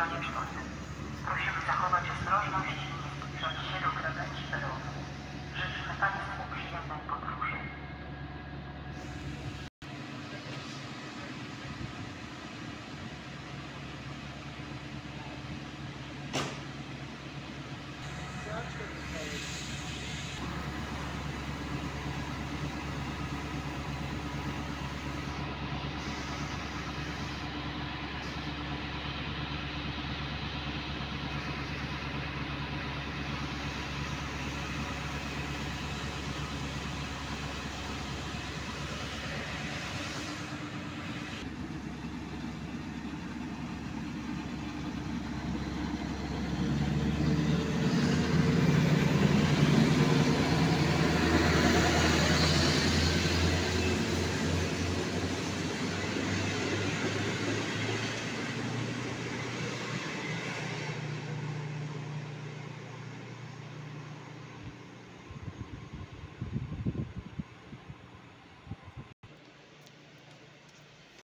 stronie przechodu. Prosimy zachować ostrożność